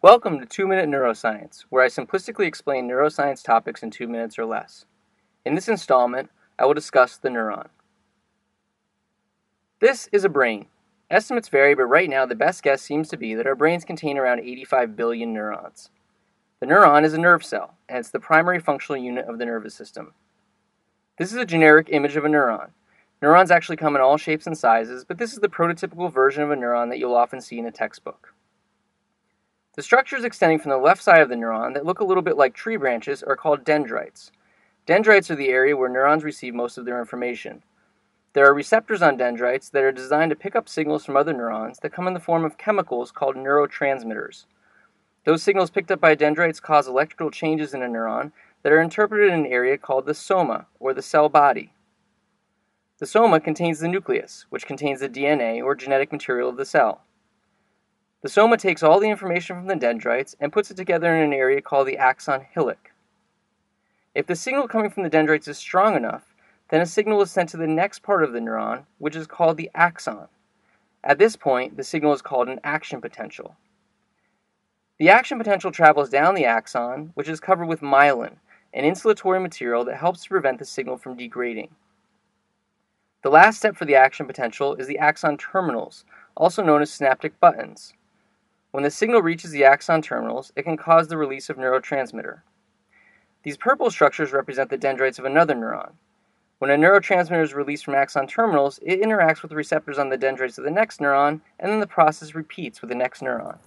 Welcome to 2 Minute Neuroscience, where I simplistically explain neuroscience topics in 2 minutes or less. In this installment, I will discuss the neuron. This is a brain. Estimates vary, but right now the best guess seems to be that our brains contain around 85 billion neurons. The neuron is a nerve cell, and it's the primary functional unit of the nervous system. This is a generic image of a neuron. Neurons actually come in all shapes and sizes, but this is the prototypical version of a neuron that you'll often see in a textbook. The structures extending from the left side of the neuron that look a little bit like tree branches are called dendrites. Dendrites are the area where neurons receive most of their information. There are receptors on dendrites that are designed to pick up signals from other neurons that come in the form of chemicals called neurotransmitters. Those signals picked up by dendrites cause electrical changes in a neuron that are interpreted in an area called the soma, or the cell body. The soma contains the nucleus, which contains the DNA or genetic material of the cell. The soma takes all the information from the dendrites and puts it together in an area called the axon hillock. If the signal coming from the dendrites is strong enough, then a signal is sent to the next part of the neuron, which is called the axon. At this point, the signal is called an action potential. The action potential travels down the axon, which is covered with myelin, an insulatory material that helps to prevent the signal from degrading. The last step for the action potential is the axon terminals, also known as synaptic boutons. When the signal reaches the axon terminals, it can cause the release of neurotransmitter. These purple structures represent the dendrites of another neuron. When a neurotransmitter is released from axon terminals, it interacts with receptors on the dendrites of the next neuron, and then the process repeats with the next neuron.